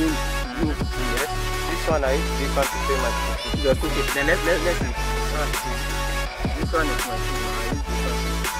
you, you. Yes. This one I this one to pay my. Your school. Then let's let's let's see. Ah. This one is my school.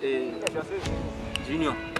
Hey. Junior.